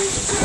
Two.